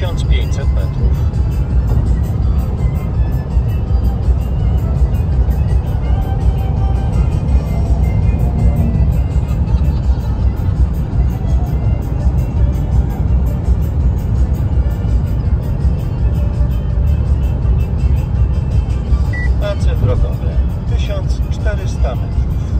1500 metrów. Drogowe 1400 metrów.